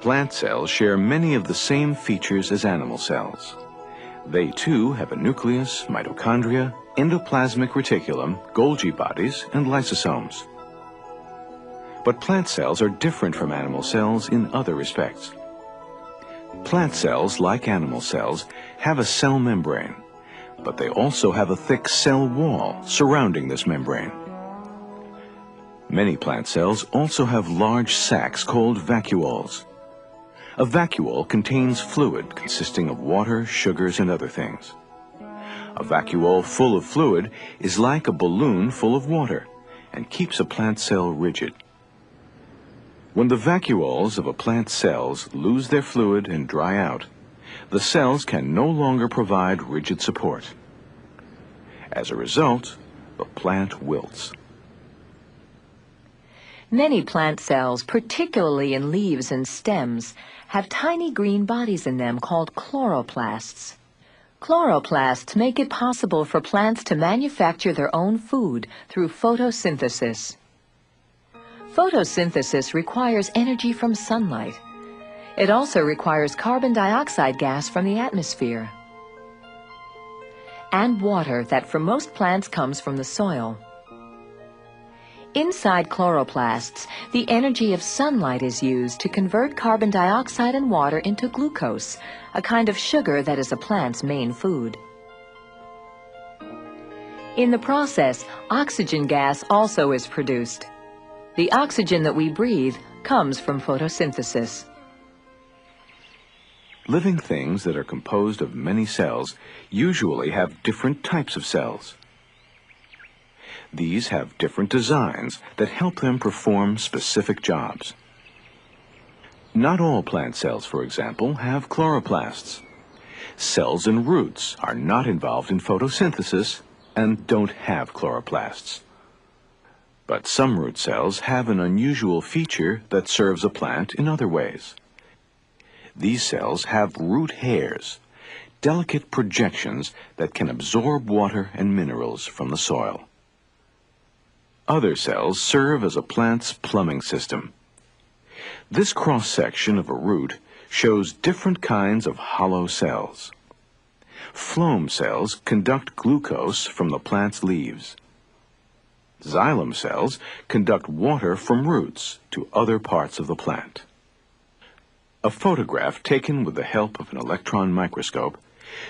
Plant cells share many of the same features as animal cells. They too have a nucleus, mitochondria, endoplasmic reticulum, Golgi bodies, and lysosomes. But plant cells are different from animal cells in other respects. Plant cells, like animal cells, have a cell membrane, but they also have a thick cell wall surrounding this membrane. Many plant cells also have large sacs called vacuoles. A vacuole contains fluid consisting of water, sugars, and other things. A vacuole full of fluid is like a balloon full of water and keeps a plant cell rigid. When the vacuoles of a plant's cells lose their fluid and dry out, the cells can no longer provide rigid support. As a result, the plant wilts. Many plant cells, particularly in leaves and stems, have tiny green bodies in them called chloroplasts. Chloroplasts make it possible for plants to manufacture their own food through photosynthesis. Photosynthesis requires energy from sunlight. It also requires carbon dioxide gas from the atmosphere and water that for most plants comes from the soil. Inside chloroplasts, the energy of sunlight is used to convert carbon dioxide and water into glucose, a kind of sugar that is a plant's main food. In the process, oxygen gas also is produced. The oxygen that we breathe comes from photosynthesis. Living things that are composed of many cells usually have different types of cells. These have different designs that help them perform specific jobs. Not all plant cells, for example, have chloroplasts. Cells and roots are not involved in photosynthesis and don't have chloroplasts. But some root cells have an unusual feature that serves a plant in other ways. These cells have root hairs, delicate projections that can absorb water and minerals from the soil. Other cells serve as a plant's plumbing system. This cross-section of a root shows different kinds of hollow cells. Phloem cells conduct glucose from the plant's leaves. Xylem cells conduct water from roots to other parts of the plant. A photograph taken with the help of an electron microscope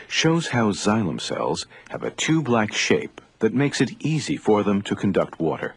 shows how xylem cells have a tube-like shape that makes it easy for them to conduct water.